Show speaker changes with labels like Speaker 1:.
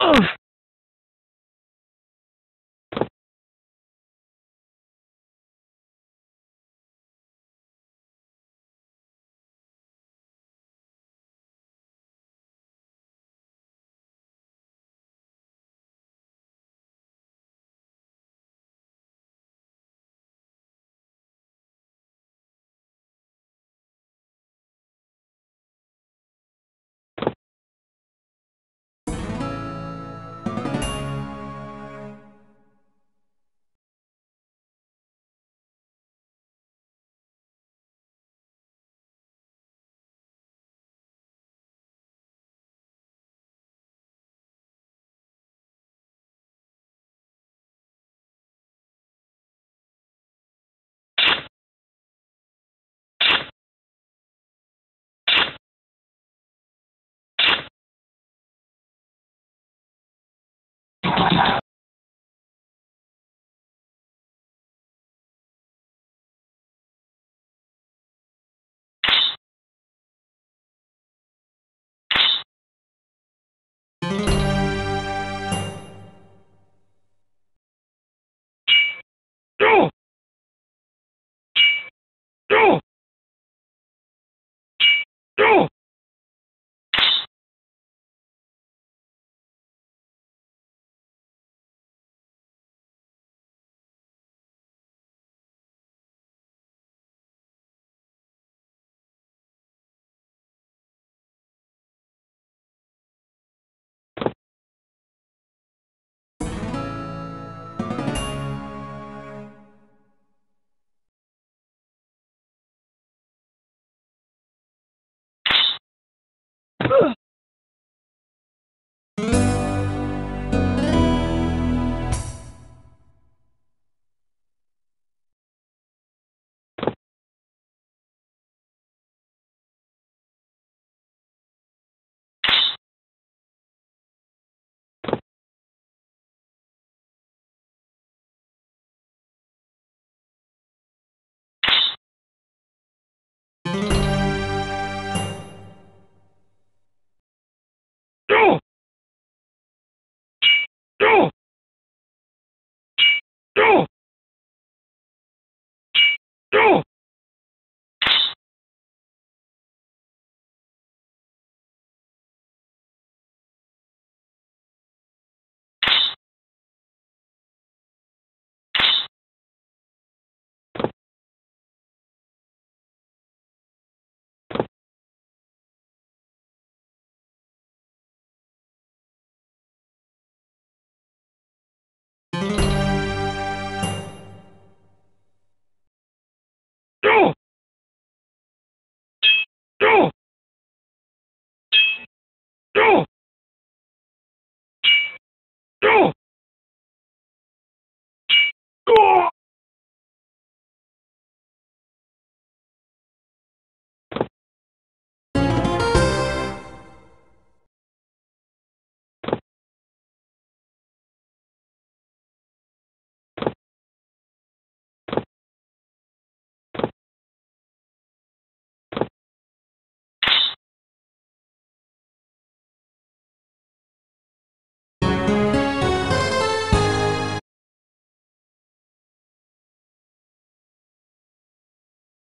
Speaker 1: Ugh!